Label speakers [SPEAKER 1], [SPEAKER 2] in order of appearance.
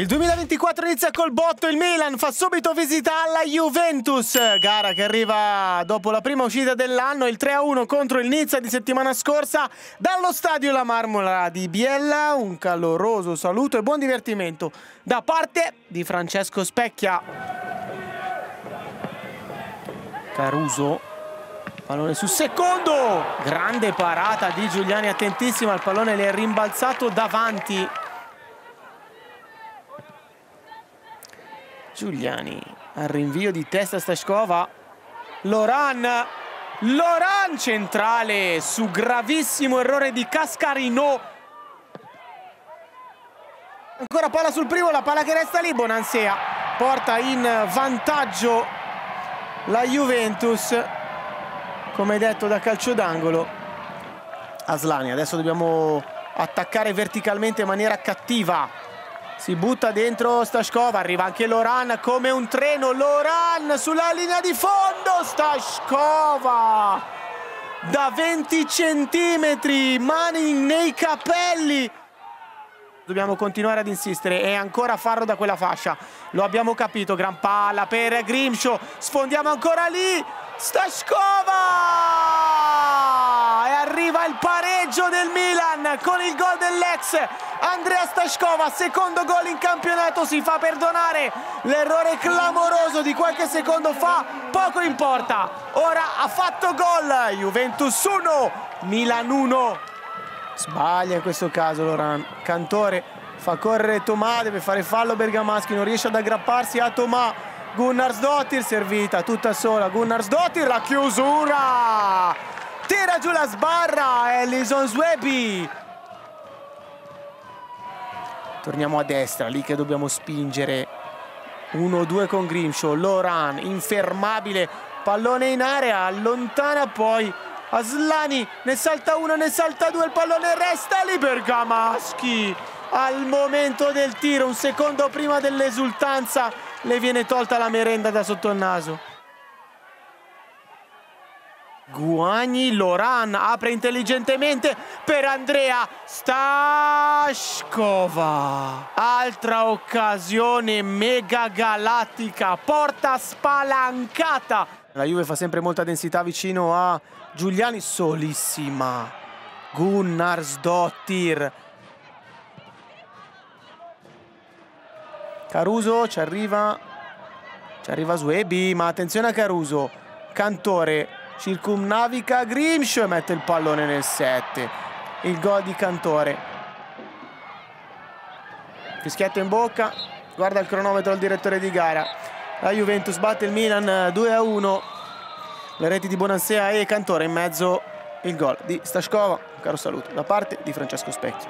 [SPEAKER 1] Il 2024 inizia col botto, il Milan fa subito visita alla Juventus, gara che arriva dopo la prima uscita dell'anno, il 3-1 contro il Nizza di settimana scorsa, dallo stadio La Marmola di Biella, un caloroso saluto e buon divertimento da parte di Francesco Specchia. Caruso, pallone sul secondo, grande parata di Giuliani, attentissima, il pallone le è rimbalzato davanti. Giuliani. Al rinvio di testa Stashkova Loran. Loran centrale su gravissimo errore di Cascarino. Ancora palla sul primo la palla che resta lì. Bonansea porta in vantaggio la Juventus. Come detto da calcio d'angolo. Aslani adesso dobbiamo attaccare verticalmente in maniera cattiva si butta dentro Stashkova, arriva anche Loran come un treno, Loran sulla linea di fondo, Stashkova da 20 centimetri, mani nei capelli. Dobbiamo continuare ad insistere e ancora farlo da quella fascia. Lo abbiamo capito, gran palla per Grimshaw, sfondiamo ancora lì, Stashkova! E arriva il pareggio del Milan con il gol dell'ex Andrea Stashkova, secondo gol in campionato, si fa perdonare l'errore clamoroso di qualche secondo fa, poco importa. Ora ha fatto gol, Juventus 1, Milan 1. Sbaglia in questo caso Loran, Cantore fa correre Tomà, deve fare fallo Bergamaschi, non riesce ad aggrapparsi a Tomà. Gunnarsdottir servita tutta sola, Gunnarsdottir la chiusura! Tira giù la sbarra, Ellison Swebi Torniamo a destra, lì che dobbiamo spingere. 1-2 con Grimshaw, Loran, infermabile, pallone in area, allontana poi Aslani, ne salta uno, ne salta due, il pallone resta lì per Gamaschi. Al momento del tiro, un secondo prima dell'esultanza, le viene tolta la merenda da sotto il naso. Guagni, Loran apre intelligentemente per Andrea Stashkova. Altra occasione mega galattica, porta spalancata. La Juve fa sempre molta densità vicino a Giuliani, solissima. Gunnarsdottir. Caruso ci arriva, ci arriva Suebi, ma attenzione a Caruso. Cantore circumnavica Grimshaw e mette il pallone nel 7 il gol di Cantore. Fischietto in bocca. Guarda il cronometro il direttore di gara. La Juventus batte il Milan 2 a 1 le reti di Bonansea e Cantore in mezzo. Il gol di Stashkova un caro saluto da parte di Francesco Specchio